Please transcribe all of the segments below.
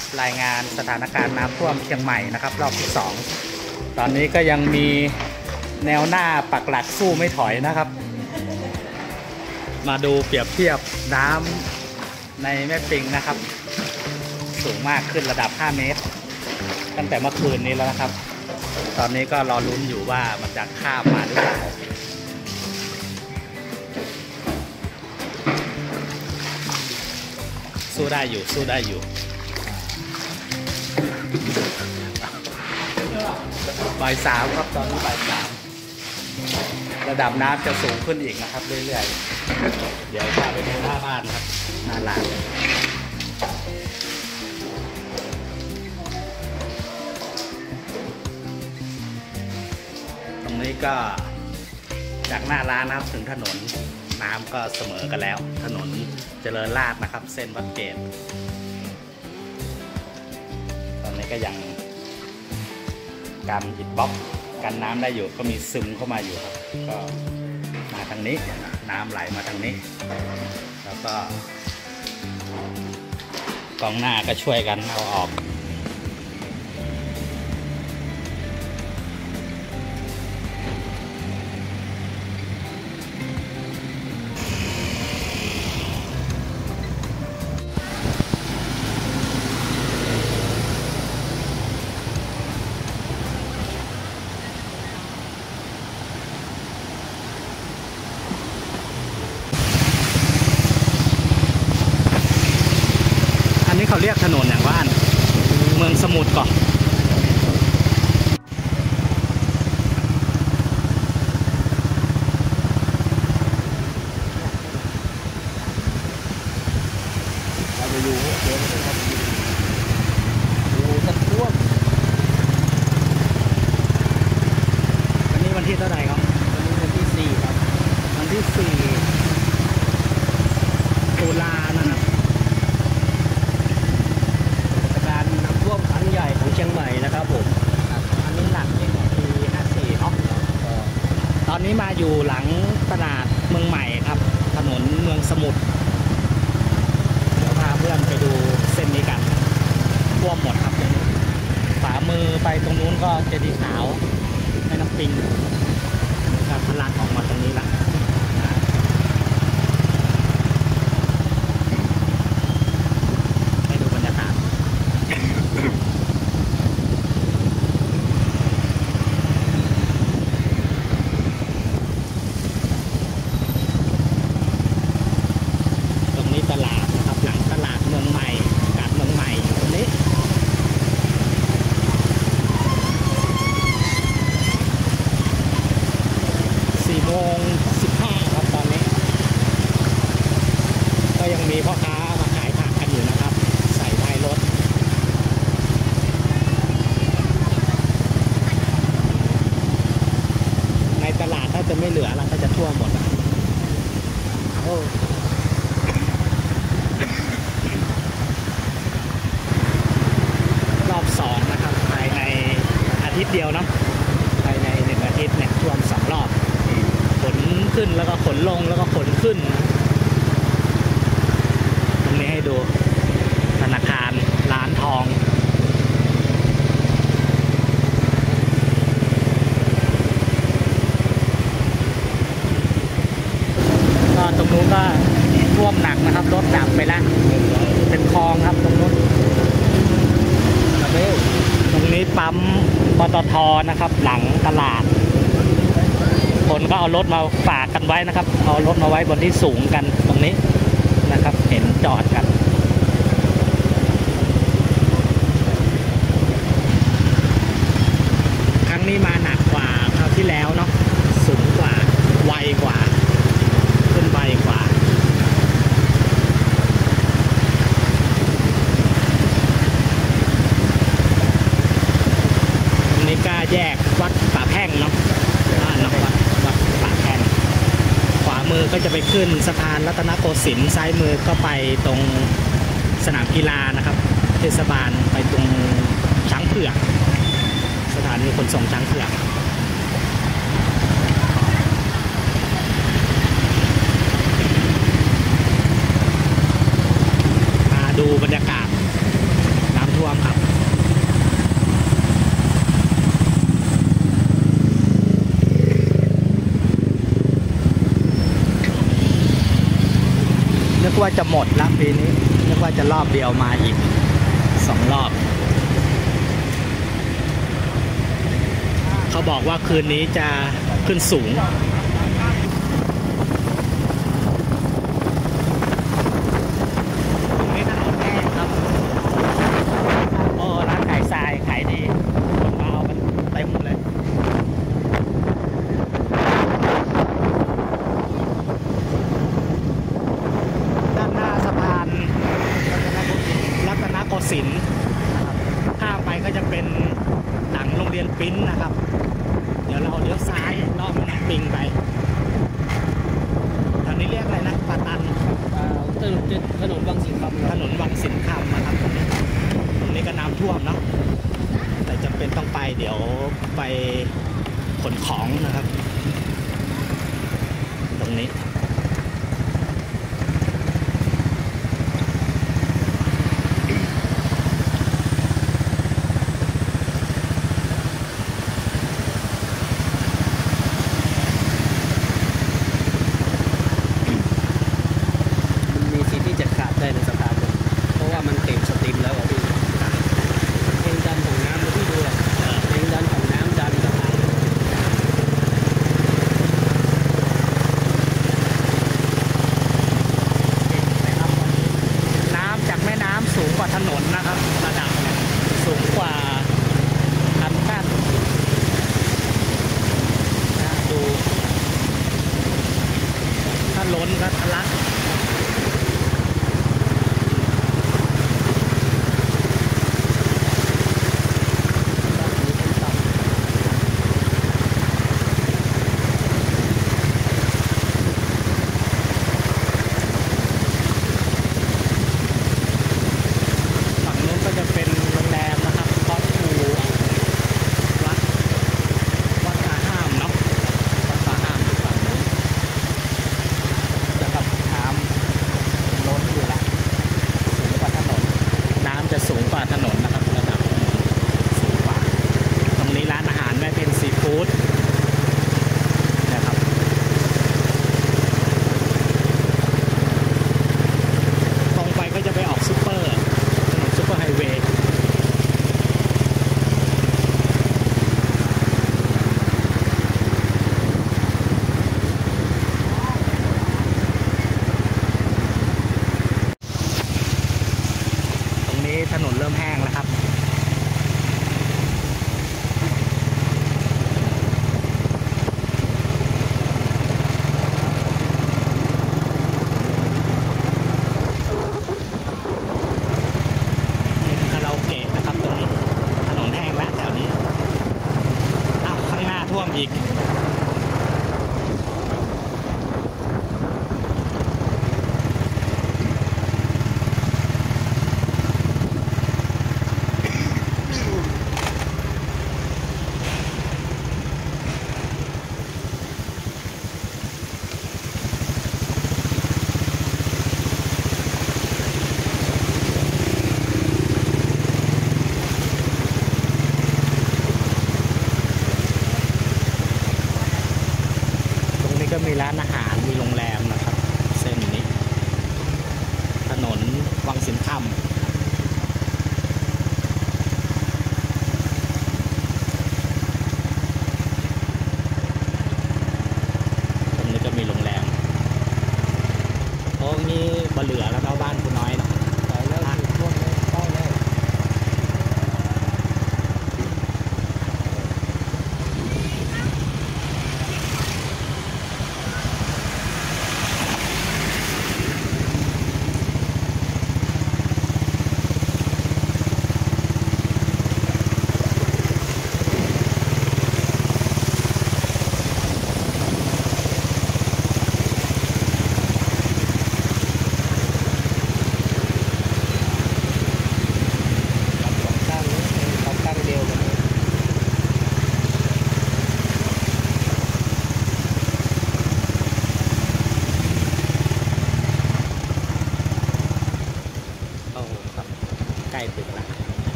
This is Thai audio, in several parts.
นะครับ รายงานสถานการณ์น้ำท่วมเชียงใหม่นะครับ รอบที่สองตอนนี้ก็ยังมีแนวหน้าปักหลักสู้ไม่ถอยนะครับ มาดูเปรียบเทียบน้ำในแม่ปิงนะครับ สูงมากขึ้นระดับ 5 เมตร ตั้งแต่เมื่อคืนนี้แล้วนะครับ ตอนนี้ก็รอลุ้นอยู่ว่ามันจะข้ามมาหรือเปล่าสู้ได้อยู่สู้ได้อยู่ บ่ายสามครับตอนนี้บ่ายสามระดับน้ำจะสูงขึ้นอีกนะครับเรื่อยๆ เดี๋ยวพาไปดูหน้าบ้านครับหน้าร้านตรงนี้ก็จากหน้าร้านนะครับถึงถนนน้ำก็เสมอกันแล้ว ถนนเจริญราษฎร์นะครับ เส้นวัดเกตตอนนี้ก็ยัง การอิดบล็อกกันน้ำได้อยู่ก็มีซึมเข้ามาอยู่ครับ ก็มาทางนี้น้ำไหลมาทางนี้ แล้วก็กองหน้าก็ช่วยกันเอาออก เรียกถนนอย่างว่านเมืองสมุทรก่อน เราไปอยู่เดี๋ยวเราไปอยู่ดูสักท่วม วันนี้วันที่เท่าไหร่ครับ วันนี้วันที่สี่ครับ วันที่สี่ตุลานะครับ เทศกาลน้ำท่วมครั้งใหญ่ของเชียงใหม่นะครับผม อันนี้หนักยิ่งกว่าปี54เนาะ ก็ ต อยู่หลังตลาดเมืองใหม่ครับ ถนนเมืองสมุทรเดี๋ยวพาเพื่อนไปดูเส้นนี้กันท่วมหมดครับฝ่ามือไปตรงนู้นก็เจดีย์ขาวแม่น้ำปิงการทะลักออกมาตรงนี้ละอ่าให้ดูบรรยากาศ ตรงนี้ตลาดนะครับ หลังตลาดเมืองใหม่กาดเมืองใหม่ตรงนี้ สี่โมงสิบห้าครับตอนนี้ ก็ยังมีพ่อค้ามาขายผักกันอยู่นะครับ ใส่ท้ายรถ ในตลาดถ้าจะไม่เหลือแล้วก็จะท่วมหมดอะโอ้ รอบสองนะครับ ภายในอาทิตย์เดียวเนาะภายในหนึ่งอาทิตย์เนี่ยท่วมสองรอบขนขึ้นแล้วก็ขนลงแล้วก็ขนขึ้น ตรงนี้ให้ดูธนาคารร้านทอง ก็ตรงนู้นก็ท่วมหนักนะครับ รถดับไปแล้ว เป็นคลองครับตรงนู้น กระเบ้ว ตรงนี้ ปั๊มปตทนะครับ หลังตลาด คนก็เอารถมาฝากกันไว้นะครับ เอารถมาไว้บนที่สูงกันตรงนี้นะครับ เห็นจอดกันครั้งนี้มาหนักกว่าคราวที่แล้วเนาะสูงกว่า ไวกว่า ขึ้นไวกว่า ตรงนี้ก็แยกวัดป่าแพ่งเนาะบ้านเนาะวัดวัดป่าแพ่ง ขวามือ ก็จะไปขึ้นสะพานรัตนโกสินทร์ซ้ายมือก็ไปตรงสนามกีฬานะครับ เทศบาลไปตรงช้างเผือก สถานีขนส่งช้างเผือกมาดูบรรยากาศ ว่าจะหมดแล้วปีนี้นึกว่าจะรอบเดียวมาอีกสองรอบ เขาบอกว่าคืนนี้จะขึ้นสูง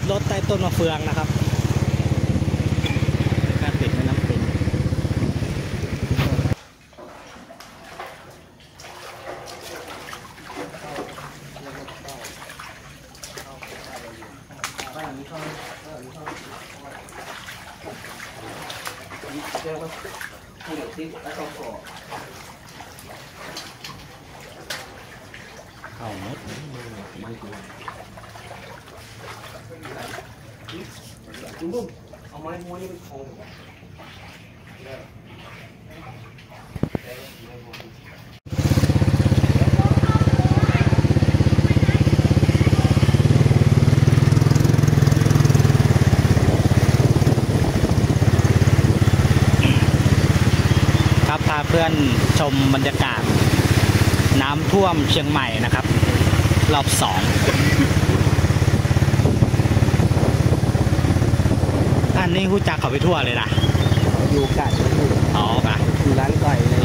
ดรถใต้ต้นมะเฟืองนะครับการติดแม่น้ำปิง เข้าหมด เอาไม้ม้วนนี่เป็นโครับพาเพื่อนชมบรรยากาศน้ำท่วมเชียงใหม่นะครับ รอบสองานนี่หู้จักเขาไปทั่วเลยนะอยู่กัดอยู่อ๋อป่ะอยู่ร้านไก่เลย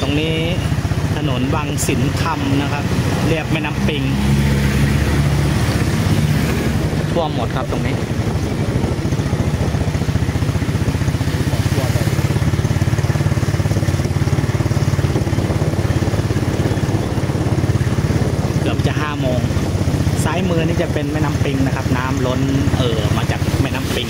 ตรงนี้ถนนวังสินคำนะครับ เรียบแม่น้ำปิงท่วมหมดครับตรงนี้ เกือบจะห้าโมง ซ้าย มือนี่จะเป็นแม่น้ำปิงนะครับ น้ำล้นเอ่อมาจากแม่น้ำปิง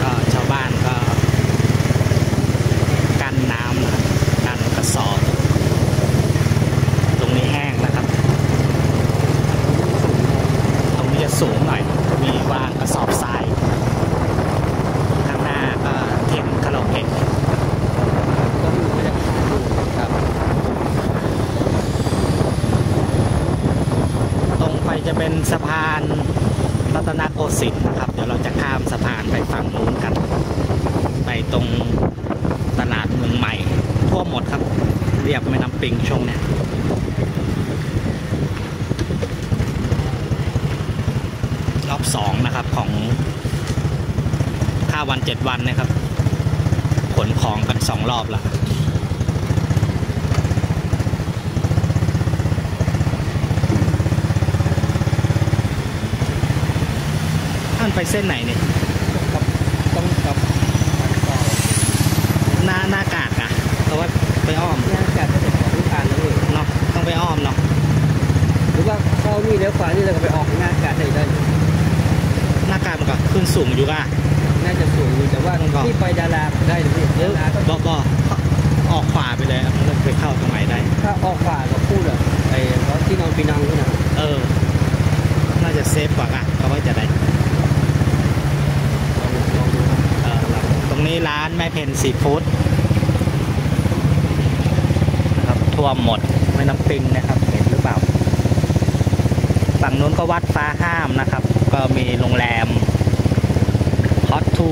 ก็ชาวบ้านก็กันน้ำนะครับกันกระสอบ ตรงนี้แห้งนะครับ ตรงนี้จะสูงหน่อย มีวางกระสอบทราย ข้างหน้าก็เทนคาราโอเกะ ก็อยู่ไม่ได้ครับ ตรงไปจะเป็น สะพานรัตนโกสินทร์นะครับ เดี๋ยวเราจะข้ามสะพานไปฝั่งนู้นกัน ไปตรงตลาดเมืองใหม่ ทั่วหมดครับ เรียบแม่น้ำปิงช่วงนี้รอบสองนะครับของห้าวันเจ็ดวันนะครับ ขนของกันสองรอบละ ท่าน ไปเส้นไหนเนี่ยกับต้องกับต่อหน้าหน้ากากอะเพราะว่าไปอ้อมย่างกัดถ้าเกิดของลูกค้าแล้วนี่เนาะต้องไปอ้อมเนาะหรือว่าเข้านี่เลี้ยวขวานี่เราก็ไปออกหน้ากัดได้ได้หน้ากากมันก็ขึ้นสูงอยู่อะน่าจะสูงอยู่แต่ว่าต้องก่อนที่ไปดาราได้หรือไม่เออดาราก็บอกก็ออกขวาไปเลยมันไปเข้าตรงไหนได้ ถ้าออกขวากับพูดอะไอ้รถที่นอนปีนังนี่นะเออ น่าจะเซฟกว่าอะเขาว่าจะได้ ลองลองดูครับ เออต รงนี้ร้านแม่เพนซีฟู้ดนะครับท่วมหมดไม่น้ำปิงนะครับ เห็นหรือเปล่า ฝั่งนู้นก็วัดฟ้าห้ามนะครับ ก็มีโรงแรมฮอตทู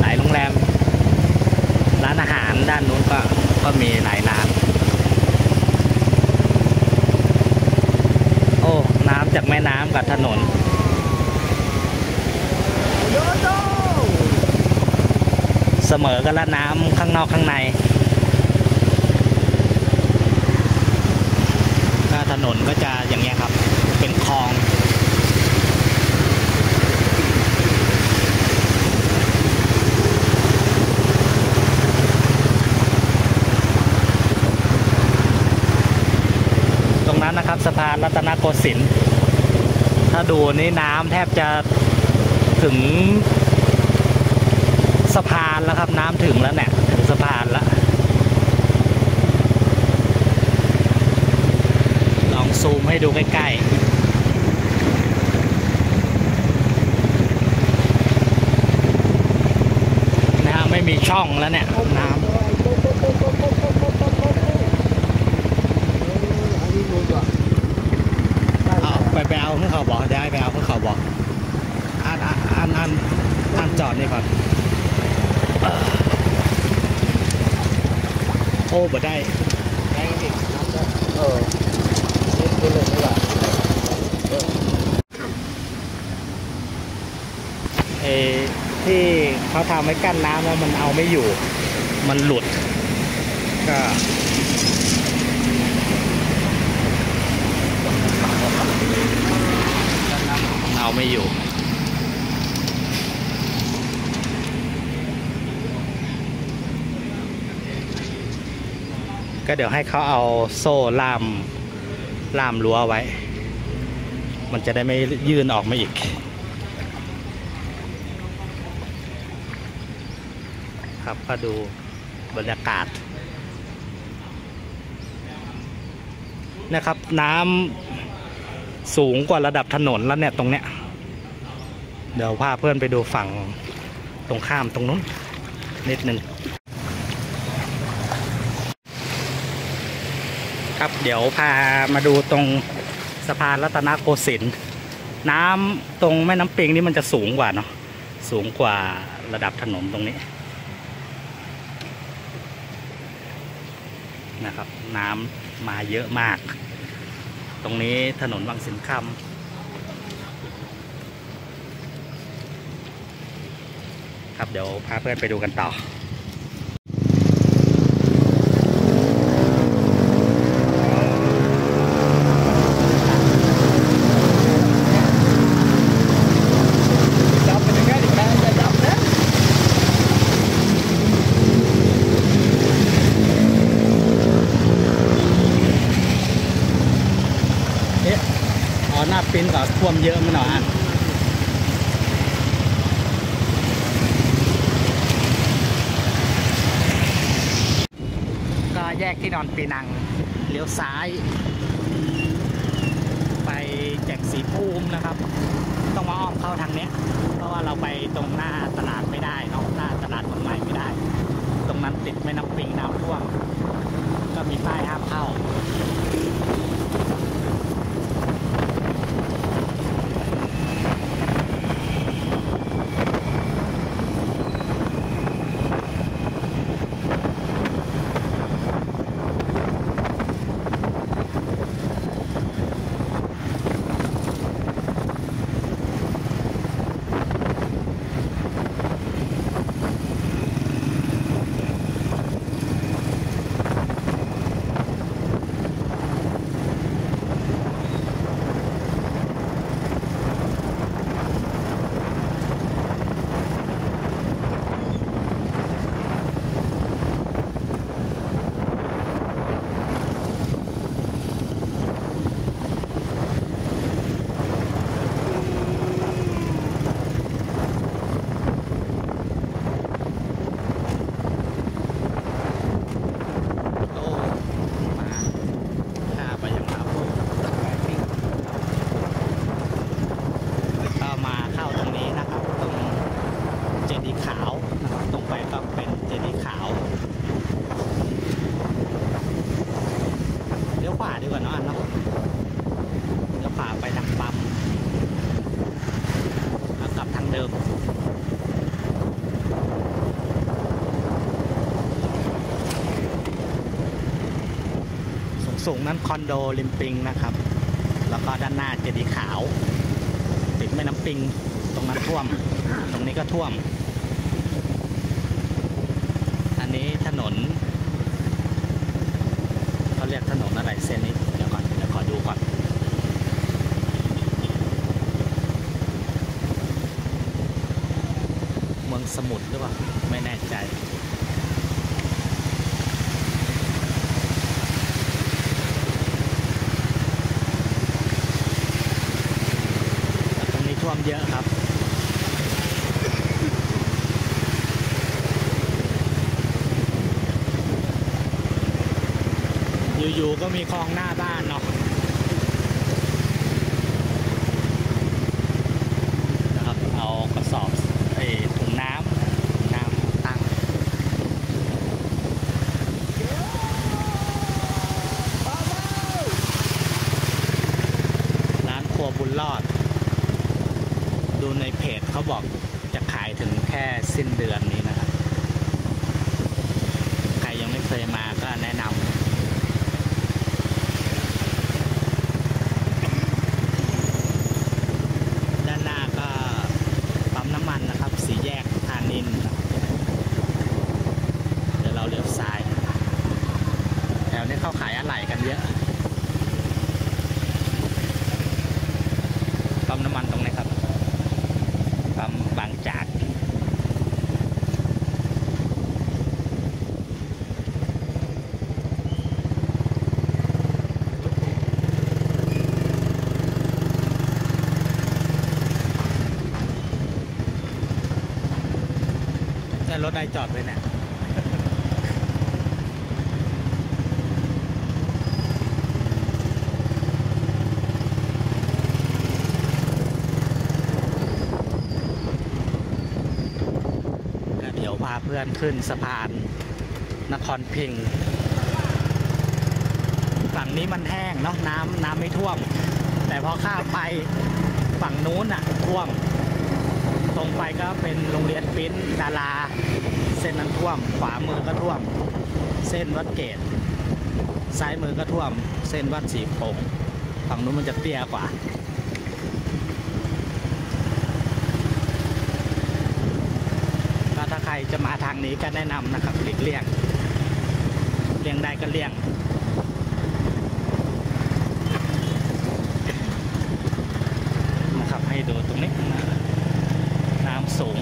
หลายโรงแรม ร้านอาหารด้านนู้นก็ก็มีหลายร้าน โอ้ น้ำจากแม่น้ำกับถนน เสมอกันละน้ำข้างนอกข้างในก็ถนนก็จะอย่างเงี้ยครับ เป็นคลองตรงนั้นนะครับสะพานรัตนโกสินทร์ถ้าดูนี่น้ำแทบจะถึง สะพานแล้วครับน้ำถึงแล้วเนี่ยถึงสะพานแล้วลองซูมให้ดูใกล้ๆนะฮะไม่มีช่องแล้วเนี่ยน้ำเอาไปไปเอาเพื่อเขาบอกได้ไปเอาเพื่อเขาบอกอันอันอันอันอันจอดนี่ก่อน โอ้บ่ได้ได้ดิน้ำได้เออขึ้นเลยดีกว่าเออที่เขาทำไว้กั้นน้ำแล้วมันเอาไม่อยู่ มันหลุด ก็เอาไม่อยู่ ก็เดี๋ยวให้เขาเอาโซ่ล่ามล่ามรั้วไว้ มันจะได้ไม่ยื่นออกมาอีกครับก็ดูบรรยากาศนะครับน้ำสูงกว่าระดับถนนแล้วเนี่ยตรงเนี้ย เดี๋ยวพาเพื่อนไปดูฝั่งตรงข้ามตรงนู้นนิดหนึ่ง ครับเดี๋ยวพามาดูตรงสะพานรัตนโกสินทร์น้ำตรงแม่น้ำปิงนี่มันจะสูงกว่าเนาะสูงกว่าระดับถนนตรงนี้นะครับ น้ำมาเยอะมาก ตรงนี้ถนนวังสินคำครับเดี๋ยวพาเพื่อนไปดูกันต่อ จับเป็นยังไงดิแม่จะจับนะ เอ๊ะอ๋อหน้าปิ้นก็ท่ วมเยอะมันหน่อยก็แยกที่นอนปีนังเลี้ยวซ้าย ไปแจกสีภูมินะครับ ต้องมาอ้อมเข้าทางเนี้ย เพราะว่าเราไปตรงหน้าตลาดไม่ได้เนอะหน้าตลาดคนใหม่ไม่ได้ ตรงนั้นติดแม่น้ำปิงน้ำท่วม ก็มีป้ายห้ามเข้า โอ้มาข้าไปยังมาพูดก็มาเข้าตรงนี้นะครับ ตรงเจดีย์ขาวนะครับตรงไปก็เป็นเจดีย์ขาวเลี้ยวขวาดีกว่าเนาะอันเนาะเลี้ยวขวาไปทางปั๊มแล้วกลับทางเดิม สูงนั้นคอนโดริมปิงนะครับ แล้วก็ด้านหน้าเจดีย์ขาว ติดแม่น้ำปิงตรงนั้นท่วม ตรงนี้ก็ท่วม อันนี้ถนนเขาเรียกถนนอะไรเส้นนี้เดี๋ยวก่อนเดี๋ยวขอดูก่อนเมืองสมุทรหรือเปล่าไม่แน่ใจ ตรงนี้ท่วม เยอะครับอยู่ๆก็มีคลองหน้าบ้านเนาะนะครับ เอากระสอบไอ้ถุงน้ำถุงน้ำตั้ง ร้านครัวบุญรอด ดูในเพจเขาบอกจะขายถึงแค่สิ้นเดือนนี้นะครับ ใครยังไม่เคยมาก็แนะน ไหลกันเยอะปั๊มน้ำมันตรงไหนครับปั๊มบาง จากแต่รถได้จอดเลยเนี่ย แล้วเดี๋ยว พื่อนขึ้นสะพานนครพิงค์ฝั่งนี้มันแห้งเนาะน้ำน้ำไม่ท่วม แต่พอข้ามไปฝั่งนู้นอะท่วม ตรงไปก็เป็นโรงเรียนปิ้นดารา เส้นนั้นท่วม ขวามือก็ท่วม เส้นวัดเกตซ้ายมือก็ท่วม เส้นวัดสีโป่งฝั่งนู้นมันจะเตี้ยกว่า ก็ถ้าใคร จะมาทางนี้ก็แนะนำนะครับหลีกเลี่ยงเลี่ยงได้ก็เลี่ยง นะครับให้ดูตรงนี้นะน้ำสูง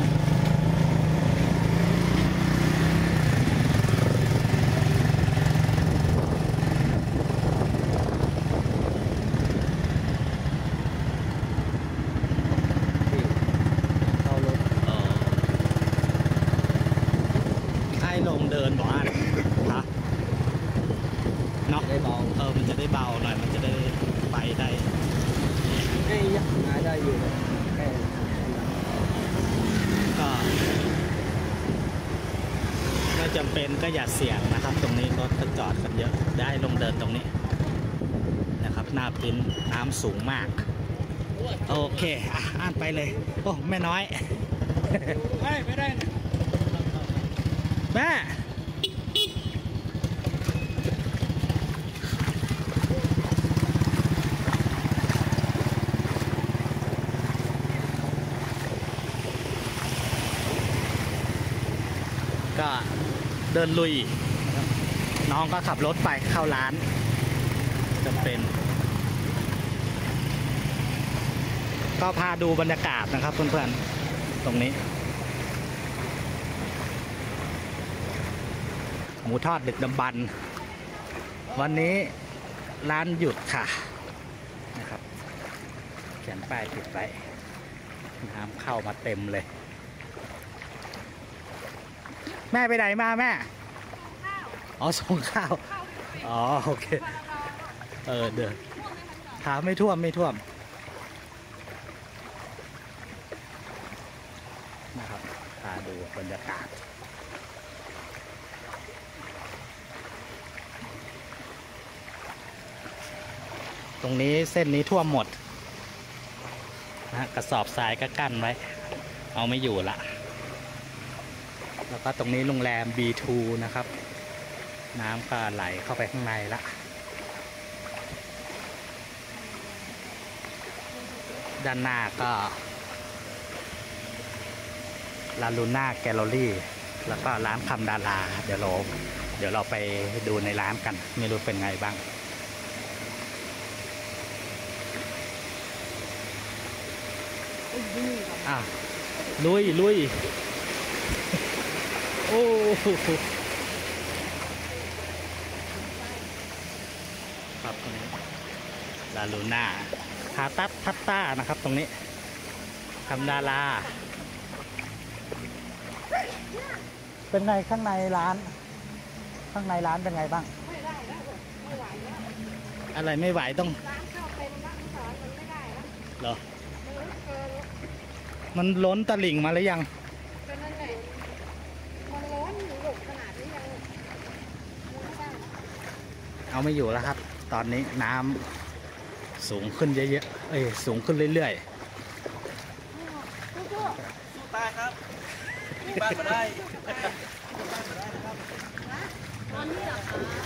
ที่เข้ารถ เออให้ลงเดินบอกอะฮะเนาะได้เบาเออมันจะได้เบาหน่อยมันจะได้ไปได้ให้ยักมาได้อยู่แค่ก็ไม่จำเป็นก็อย่าเสี่ยงนะครับ ตรงนี้รถก็จอดกันเยอะได้ลงเดินตรงนี้นะครับ หน้าพินน้ำสูงมาก โอเคอะอ่านไปเลย โอ้แม่น้อย ไม่ไม่ได้แม่ ก็ เดินลุย น้องก็ขับรถไปเข้าร้านจำเป็น ก็พาดูบรรยากาศนะครับเพื่อนๆตรงนี้หมูทอดดึกดำบรรวันนี้ร้านหยุดค่ะนะครับเขียนป้ายติดไว้น้ำเข้ามาเต็มเลย แม่ไปไหนมาแม่อ๋อส่งข้าวอ๋อโอเคเออเดินถามไม่ท่วมไม่ท่วมนะครับพาดูบรรยากาศตรงนี้เส้นนี้ท่วมหมดนะฮะกระสอบทรายก็กั้นไว้ เอาไม่อยู่ละ แล้วก็ตรงนี้โรงแรม B2 นะครับ น้ำก็ไหลเข้าไปข้างในละด้านหน้าก็ลาลูน่าแกลเลอรี่ แล้วก็ร้านคำดารา เดี๋ยวเราเดี๋ยวเราไปดูในร้านกัน ไม่รู้เป็นไงบ้าง อะ ลุยลุย โอ้โหครับตรงนี้ลาลูน่าคาตัสพัตต้านะครับตรงนี้คำดารา เป็นไงข้างในร้าน ข้างในร้านเป็นไงบ้าง ไม่ได้แล้วไม่ไหวแล้วอะไรไม่ไหวต้องร้านเข้าเต็มร้านสอนมันไม่ได้แล้วเหรอมันเหลือเกินมันล้นตลิ่งมาหรือยัง ก็นั่นแหละมันร้อนหลุดขนาดนี้ยังมันไม่ได้แล้ว เอาไม่อยู่แล้วครับ ตอนนี้น้ำสูงขึ้นเยอะๆเอ้ยสูงขึ้นเรื่อยสู้สู้ตายครับบ้านมาได้ๆตอนนี้เหรอคะข้างหน้า